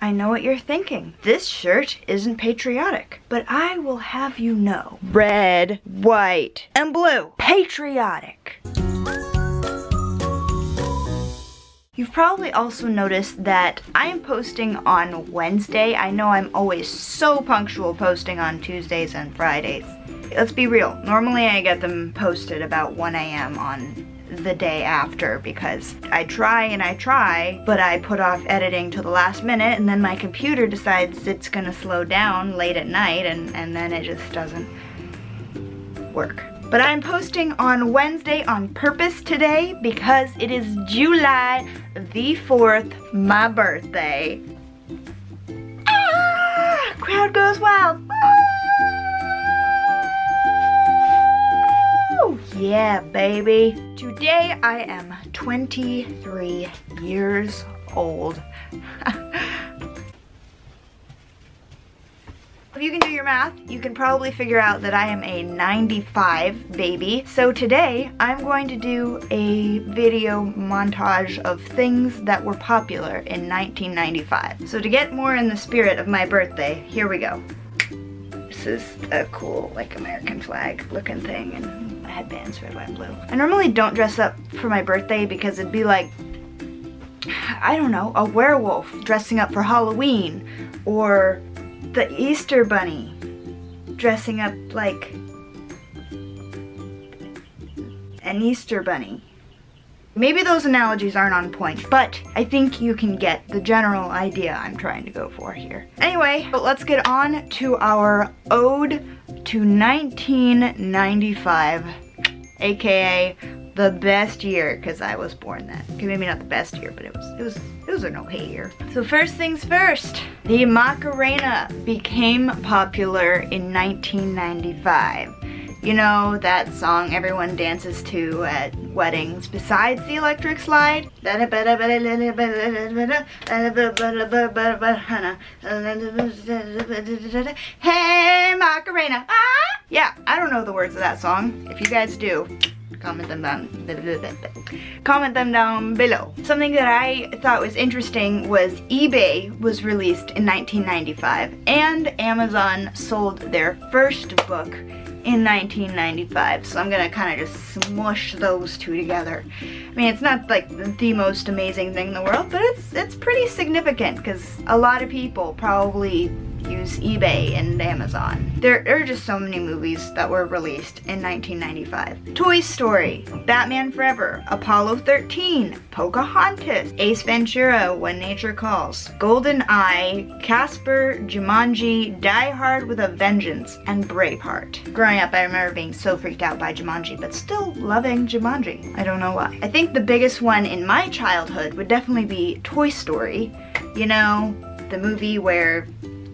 I know what you're thinking. This shirt isn't patriotic, but I will have you know. Red, white, and blue. Patriotic. You've probably also noticed that I am posting on Wednesday. I know I'm always so punctual posting on Tuesdays and Fridays. Let's be real, normally I get them posted about 1 a.m. on the day after because I try and I try, but I put off editing till the last minute and then my computer decides it's gonna slow down late at night and, and then it just doesn't work. But I'm posting on Wednesday on purpose today because it is July the 4th, my birthday. Ah, crowd goes wild. Yeah, baby. Today I am 23 years old. If you can do your math, you can probably figure out that I am a 95 baby. So today, I'm going to do a video montage of things that were popular in 1995. So to get more in the spirit of my birthday, here we go. Is a cool, like, American flag looking thing, and headbands, red, white, and blue. I normally don't dress up for my birthday because it'd be like, I don't know, a werewolf dressing up for Halloween, or the Easter Bunny dressing up like an Easter Bunny. Maybe those analogies aren't on point, but I think you can get the general idea I'm trying to go for here. Anyway, but let's get on to our Ode to 1995, aka the best year because I was born then. Okay, maybe not the best year, but it was it was it was an okay year. So first things first, the Macarena became popular in 1995. You know, that song everyone dances to at weddings besides the electric slide? Hey Macarena! Ah! Yeah, I don't know the words of that song. If you guys do, comment them down comment them down below something that i thought was interesting was ebay was released in 1995 and amazon sold their first book in 1995 so i'm gonna kind of just smush those two together. I mean it's not like the most amazing thing in the world but it's it's pretty significant because a lot of people probably use eBay and Amazon. There are just so many movies that were released in 1995. Toy Story, Batman Forever, Apollo 13, Pocahontas, Ace Ventura, When Nature Calls, GoldenEye, Casper, Jumanji, Die Hard with a Vengeance, and Braveheart. Growing up, I remember being so freaked out by Jumanji, but still loving Jumanji. I don't know why. I think the biggest one in my childhood would definitely be Toy Story. You know, the movie where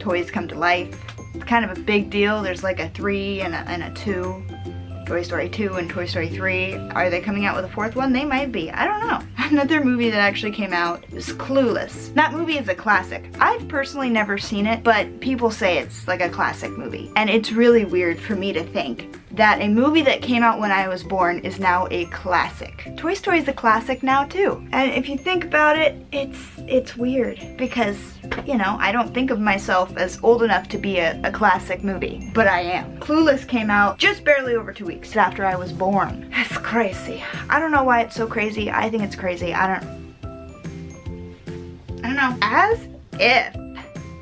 toys come to life. It's kind of a big deal. There's like a three and a, and a two. Toy Story 2 and Toy Story 3. Are they coming out with a fourth one? They might be. I don't know. Another movie that actually came out is Clueless. That movie is a classic. I've personally never seen it, but people say it's like a classic movie. And it's really weird for me to think that a movie that came out when I was born is now a classic. Toy Story is a classic now too. And if you think about it, it's it's weird because, you know, I don't think of myself as old enough to be a, a classic movie, but I am. Clueless came out just barely over two weeks after I was born. That's crazy. I don't know why it's so crazy. I think it's crazy. I don't, I don't know. As if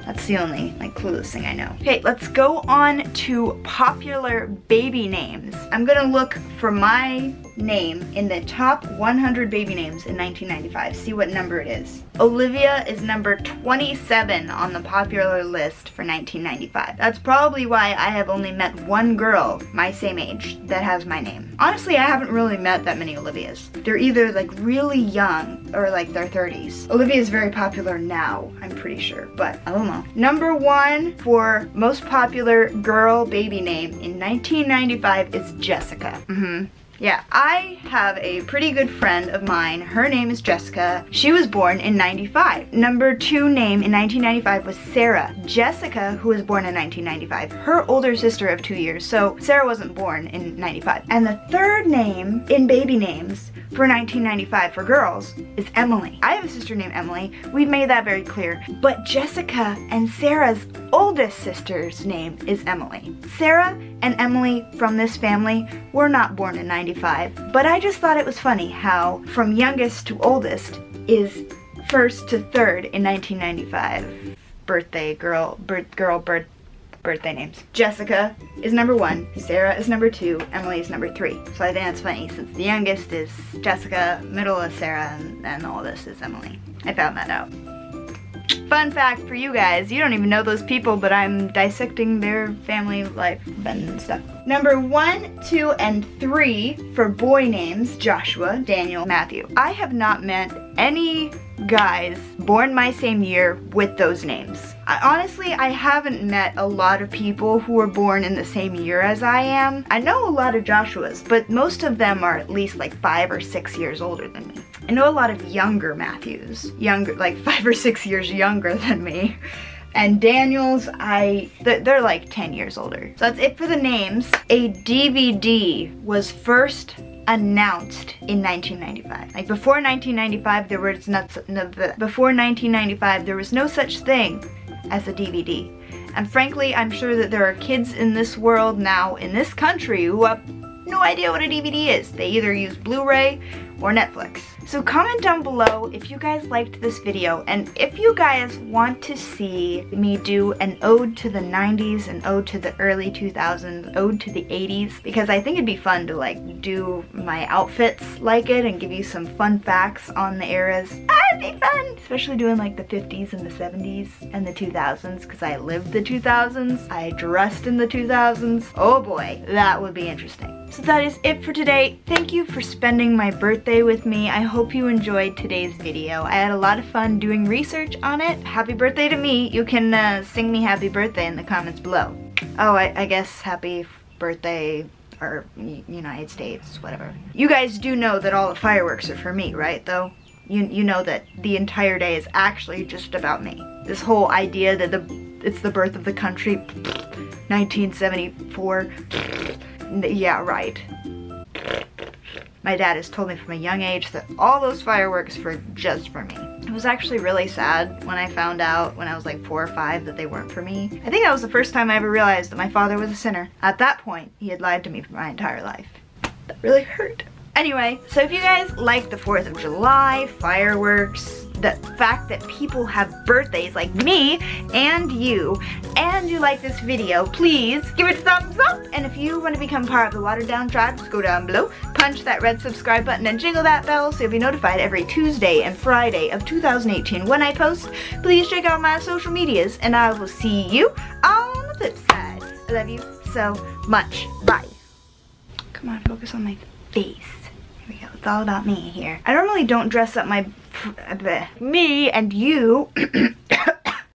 that's the only like clueless thing I know. Okay, let's go on to popular baby names. I'm gonna look for my name in the top 100 baby names in 1995. See what number it is. Olivia is number 27 on the popular list for 1995. That's probably why I have only met one girl my same age that has my name. Honestly, I haven't really met that many Olivias. They're either like really young or like their 30s. Olivia is very popular now, I'm pretty sure, but I don't Number one for most popular girl baby name in 1995 is Jessica. Mm-hmm. Yeah, I have a pretty good friend of mine. Her name is Jessica. She was born in 95. Number two name in 1995 was Sarah. Jessica, who was born in 1995, her older sister of two years, so Sarah wasn't born in 95. And the third name in baby names for 1995 for girls is Emily. I have a sister named Emily. We've made that very clear. But Jessica and Sarah's oldest sister's name is Emily. Sarah and Emily from this family were not born in 95, but I just thought it was funny how from youngest to oldest is first to third in 1995. Birthday girl, birth girl, birth birthday names. Jessica is number one, Sarah is number two, Emily is number three. So I think that's funny since the youngest is Jessica, middle is Sarah, and, and all this is Emily. I found that out. Fun fact for you guys, you don't even know those people, but I'm dissecting their family life and stuff. Number one, two, and three for boy names, Joshua, Daniel, Matthew. I have not met any guys born my same year with those names. I, honestly, I haven't met a lot of people who were born in the same year as I am. I know a lot of Joshuas, but most of them are at least like five or six years older than me. I know a lot of younger Matthews, younger, like five or six years younger than me. And Daniels, I, they're like 10 years older. So that's it for the names. A DVD was first announced in 1995. Like before 1995, there was not, no, before 1995, there was no such thing as a DVD. And frankly, I'm sure that there are kids in this world now, in this country, who have no idea what a DVD is. They either use Blu-ray or Netflix. So comment down below if you guys liked this video and if you guys want to see me do an ode to the 90s, an ode to the early 2000s, ode to the 80s because I think it'd be fun to like do my outfits like it and give you some fun facts on the eras. That'd be fun! Especially doing like the 50s and the 70s and the 2000s because I lived the 2000s. I dressed in the 2000s. Oh boy, that would be interesting. So that is it for today. Thank you for spending my birthday with me. I hope you enjoyed today's video. I had a lot of fun doing research on it. Happy birthday to me. You can uh, sing me happy birthday in the comments below. Oh, I, I guess happy birthday or United States, whatever. You guys do know that all the fireworks are for me, right, though? You, you know that the entire day is actually just about me. This whole idea that the it's the birth of the country, 1974, yeah, right. My dad has told me from a young age that all those fireworks were just for me. It was actually really sad when I found out when I was like four or five that they weren't for me. I think that was the first time I ever realized that my father was a sinner. At that point, he had lied to me for my entire life. That really hurt. Anyway, so if you guys like the 4th of July, fireworks, the fact that people have birthdays like me and you, and you like this video, please give it a thumbs up. And if you want to become part of the Watered Down tribe, just go down below, punch that red subscribe button, and jingle that bell so you'll be notified every Tuesday and Friday of 2018 when I post. Please check out my social medias, and I will see you on the flip side. I love you so much. Bye. Come on, focus on my face. Here we go. It's all about me here. I normally don't dress up my me and you